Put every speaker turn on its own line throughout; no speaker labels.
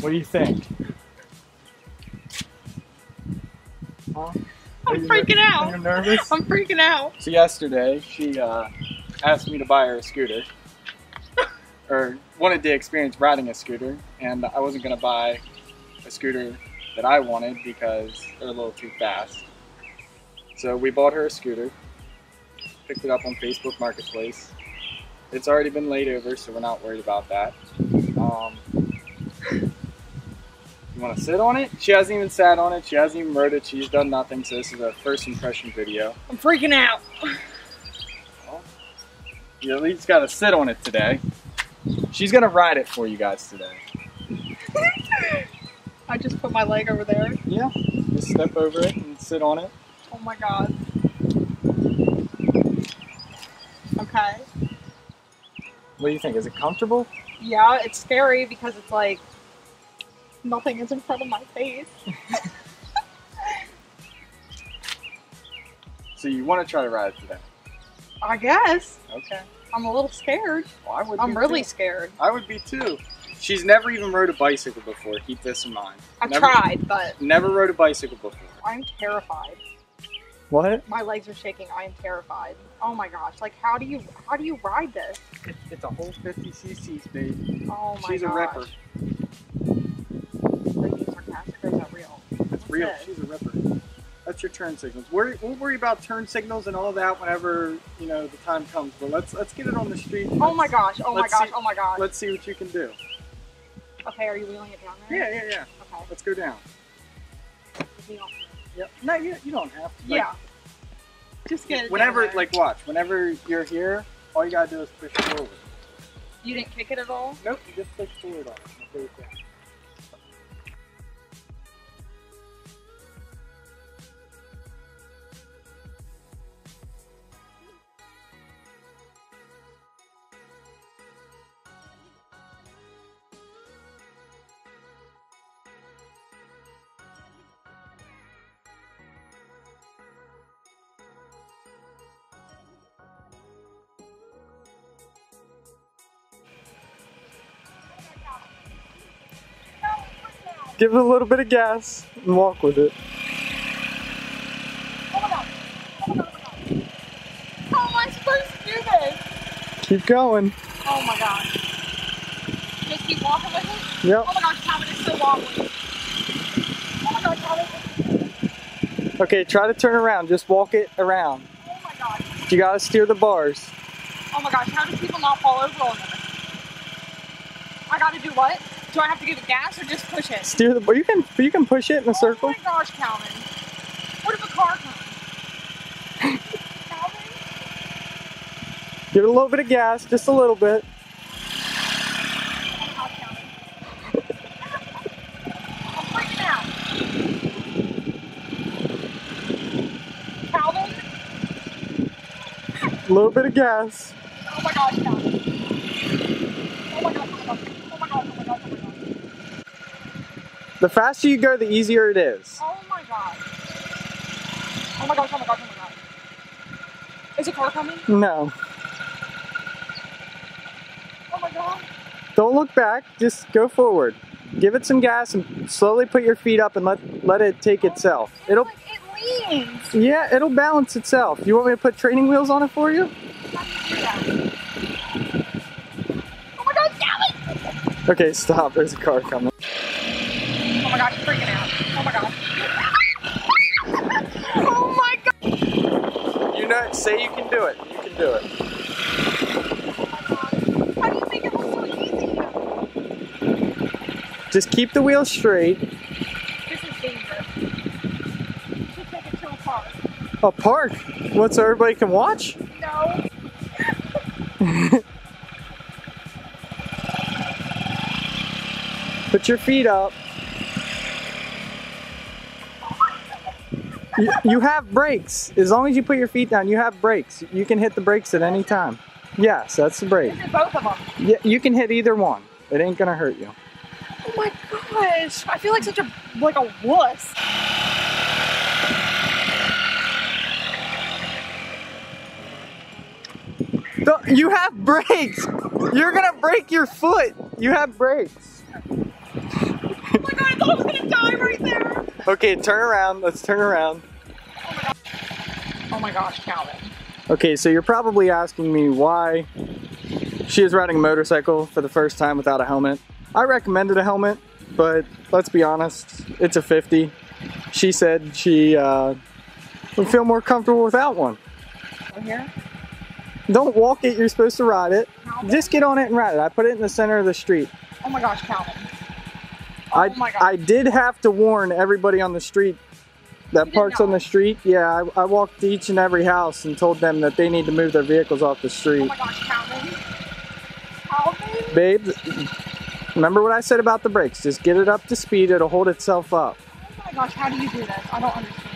What do you think? Huh?
I'm freaking out.
You're nervous?
I'm freaking out.
So yesterday, she uh, asked me to buy her a scooter, or wanted to experience riding a scooter, and I wasn't gonna buy a scooter that I wanted because they're a little too fast. So we bought her a scooter, picked it up on Facebook Marketplace. It's already been laid over, so we're not worried about that. Um, you want to sit on it? She hasn't even sat on it. She hasn't even rode it. She's done nothing. So this is a first impression video.
I'm freaking out.
You at least got to sit on it today. She's gonna ride it for you guys today.
I just put my leg over there.
Yeah, just step over it and sit on it.
Oh my god. Okay.
What do you think? Is it comfortable?
Yeah, it's scary because it's like nothing is in front of my face.
So you want to try to ride it today?
I guess.
Okay.
I'm a little scared.
Well, I would.
I'm
be
really
Too.
scared.
I would be too. She's never even rode a bicycle before. Keep this in mind.
I've
Never-
tried, but
Never rode a bicycle before.
I'm terrified.
What?
My legs are shaking. I am terrified. Oh my gosh! Like, how do you how do you ride this?
It's a whole 50 cc's, baby.
Oh my gosh.
She's a
gosh!
ripper.
Real.
She's a ripper. That's your turn signals. Worry, we'll worry about turn signals and all of that whenever you know the time comes. But let's let's get it on the street.
Oh my gosh! Oh my gosh!
see-
Oh my gosh!
Let's see what you can do.
Okay, are you wheeling it down there?
Yeah, yeah, yeah.
Okay.
Let's go down. Yep. No, you, you don't have to. Like,
yeah. Just get it.
Whenever, like, watch. Whenever you're here, all you gotta do is push forward.
you didn't kick it at all.
Nope, you just push forward on it. Give it a little bit of gas and walk with it.
Oh my god! My god! My god! How am I supposed to do this?
Keep going.
Oh my gosh! Just keep walking with it.
Yep.
Oh my gosh, Calvin is so wobbly. Oh my god, Calvin!
Okay, try to turn around. Just walk it around.
Oh my gosh!
You gotta steer the bars.
Oh my gosh, how do people not fall over on this? I gotta do what? Do I have to give it gas or just push it?
Steer the bar. You can you can push it in a
Oh
circle.
my gosh, Calvin. What if a car comes? Calvin?
Give it a little bit of gas, just a little bit.
Oh my gosh, Calvin. I'm freaking out. Calvin?
A little bit of gas.
Oh my gosh, Calvin. Oh my gosh, oh my gosh.
The faster you go, the easier it is.
Oh my god. Oh my gosh, oh my gosh, oh my gosh. Is a car coming?
No.
Oh my god.
Don't look back. Just go forward. Give it some gas and slowly put your feet up and let let it take oh, itself. It'll
Like, it leans.
yeah, it'll balance itself. You want me to put training wheels on it for you?
How do you do that? Oh my god, Calvin!
Okay, stop. There's a car coming.
Oh my gosh, freaking out. Oh my gosh. oh my god.
You know, say you can do it. You can do it.
Oh my god. How do you make it look so easy?
Just keep the wheel straight.
This is dangerous. Just take it to a park.
A park. What, so everybody can watch?
No.
Put your feet up. You, you have brakes. As long as you put your feet down, you have brakes. You can hit the brakes at any time. Yes, that's the brake.
Both of them.
Yeah, you can hit either one. It ain't gonna hurt you.
Oh my gosh. I feel like such a like a wuss.
You have brakes. You're gonna break your foot. You have brakes.
I was gonna die right there.
Okay, turn around. Let's turn around.
Oh my gosh, Calvin.
Okay, so you're probably asking me why she is riding a motorcycle for the first time without a helmet. I recommended a helmet, but let's be honest, it's a 50. She said she uh, would feel more comfortable without one.
Here.
Don't walk it, you're supposed to ride it.
Calvin.
Just get on it and ride it. I put it in the center of the street.
Oh my gosh, Calvin. Oh
I. I did have to warn everybody on the street that
You
parks on the street. Yeah, I, I walked each and every house and told them that they need to move their vehicles off the street.
oh
street.
my gosh, Calvin. Calvin?
Babe, remember what I said about the brakes. Just get it up to speed, it'll hold itself up.
Oh my gosh, how do you do this? I don't understand.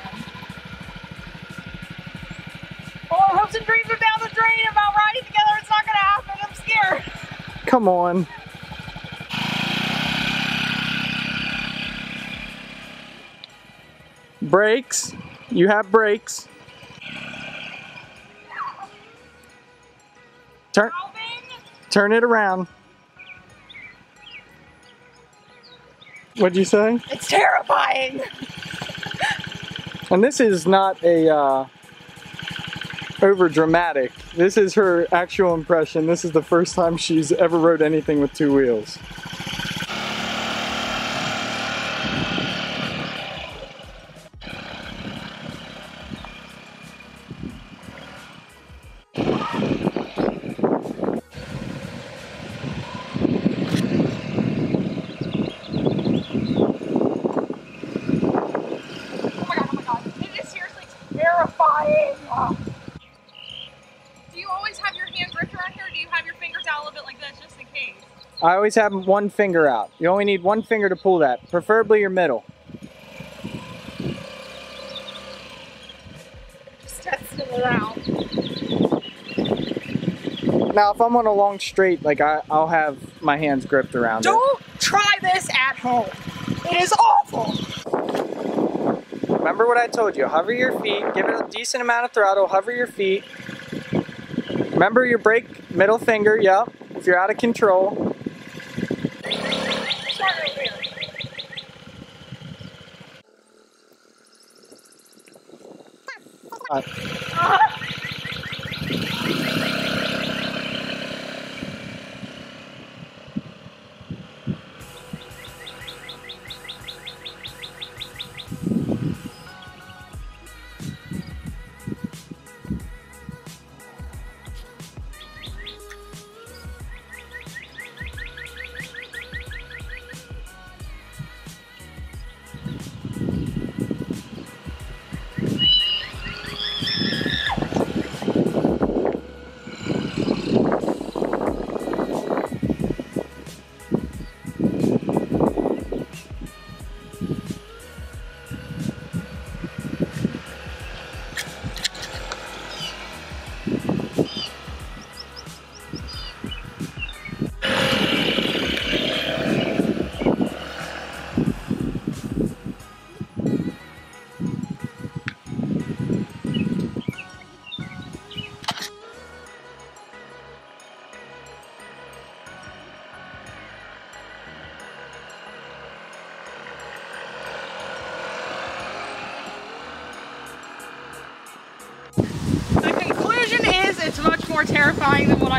Oh, hopes and dreams are down the drain about riding together. It's not gonna happen. I'm scared.
Come on. Brakes. You have brakes. Turn turn it around. What'd you say?
It's terrifying.
And this is not a uh, over dramatic. This is her actual impression. This is the first time she's ever rode anything with two wheels. I always have one finger out. You only need one finger to pull that, preferably your middle.
Just testing it out.
Now, if I'm on a long straight, like I, I'll have my hands gripped around it.
Don't try this at home. It is awful.
Remember what I told you. Hover your feet, give it a decent amount of throttle, hover your feet. Remember your brake middle finger, yep. If you're out of control.
Start right here.
Uh,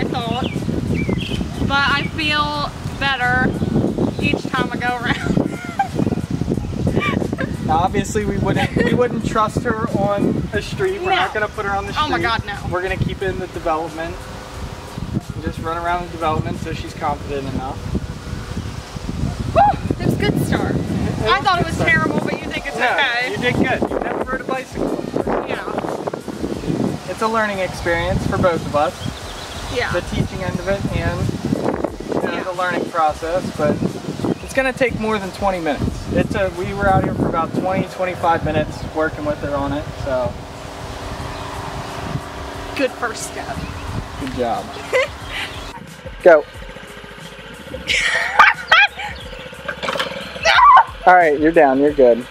terrifying than I thought. But I feel better each time I go around.
now obviously we wouldn't we wouldn't trust her on a street. We're not gonna put her on the street.
Oh my God, no.
We're gonna keep it in the development. And just run around the development so she's confident enough.
Whew, it was a good start. I thought it was
start.
terrible, but you think it's
No,
okay.
you did good. You never rode a bicycle.
Yeah.
It's a learning experience for both of us.
Yeah.
the teaching end of it and you know,
Yeah.
the learning process, but it's gonna take more than 20 minutes. It's a, we were out here for about 20, 25 minutes working with her on it, so
Good first step.
good job. Go. All right, you're down, you're good.